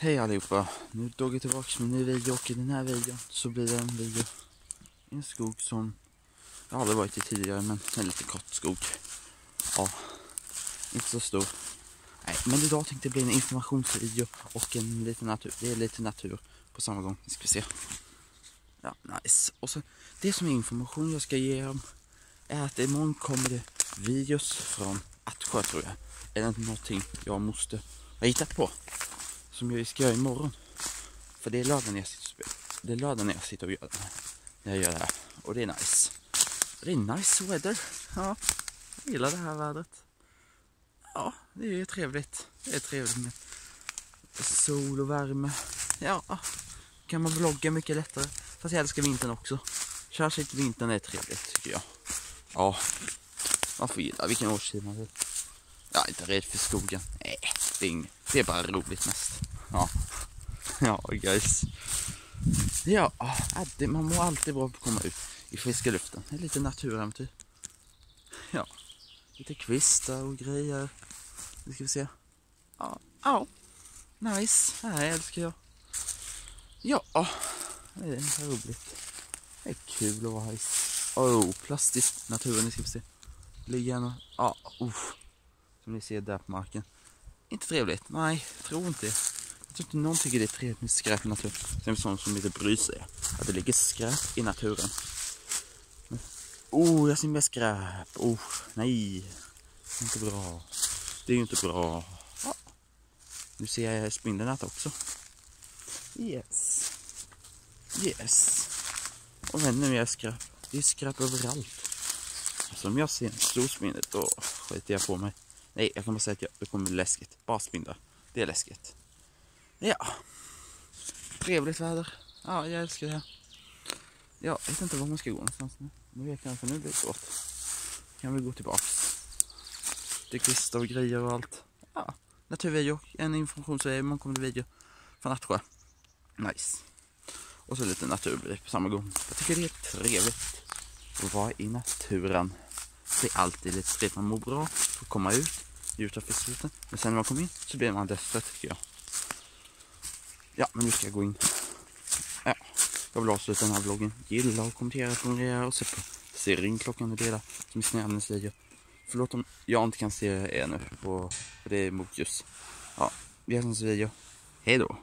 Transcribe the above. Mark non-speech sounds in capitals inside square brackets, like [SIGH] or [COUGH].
Hej allihopa! Nu är Dogge tillbaka med en ny video och i den här videon så blir det en video i en skog som jag aldrig varit i tidigare men en lite kort skog. Ja, inte så stor. Nej, men idag tänkte det bli en informationsvideo och en liten natur. Det är lite natur på samma gång. Nu ska vi se. Ja, nice. Och så det som är information jag ska ge er är att imorgon kommer det videos från Attsjö tror jag. Eller någonting jag måste ha hittat på som jag ska göra imorgon. För det är lördag när jag sitter och spelar. Det är lördag när jag sitter och gör det här. När jag gör det här. Och det är nice. Det är nice weather. Ja, jag gillar det här vädret. Ja, det är ju trevligt. Det är trevligt med sol och värme. Ja, kan man vlogga mycket lättare. Fast jag älskar vintern också. Särskilt vintern är trevligt tycker jag. Ja, man får gilla vilken årstid man vill. Jag är inte rädd för skogen. Nej, det är, inget. det är bara roligt mest. Ja, [LAUGHS] ja guys. Ja, äh, man mår alltid bra på att komma ut i friska luften. Det är lite naturäventyr. Ja, lite kvistar och grejer. Nu ska vi se. Ja, ja. nice. Det här älskar jag. Ja, äh, det är roligt. Det är kul att vara här i oh, plastisk naturen. Nu ska vi se. Ligger ja, uff. Som ni ser där på marken. Inte trevligt. Nej, tror inte det. Jag tror inte någon tycker det är trevligt med skräp i naturen. Sen är det sådana som inte bryr sig. Att det ligger skräp i naturen. Oh, jag ser mer skräp. Oh, nej. Det är inte bra. Det är ju inte bra. Ja. Nu ser jag spindelnät också. Yes. Yes. Och ännu mer skräp. Det är skräp överallt. Alltså om jag ser en stor spindel då skiter jag på mig. Nej, jag kan bara säga att jag, det kommer bli läskigt. Bara spindlar. Det är läskigt. Ja. Trevligt väder. Ja, jag älskar det här. Jag vet inte var man ska gå någonstans nu. Nu vet jag för nu blir det svårt. Kan vi gå tillbaks. Det kvistar och grejer och allt. Ja, naturvideo. En informationsvideo. Imorgon kommer det video från Nattsjö. Nice. Och så lite natur på samma gång. Jag tycker det är trevligt att vara i naturen. Det är alltid lite trevligt. Man mår bra, får komma ut, njuta av. Men sen när man kommer in så blir man desto tycker jag. Ja, men nu ska jag gå in. Ja, jag vill avsluta den här vloggen. Gilla och kommentera, prenumerera och se på se ringklockan och dela som i snällens video. Förlåt om jag inte kan se er nu på, för det är motljus. Ja, vi ses i nästa video. Hej då!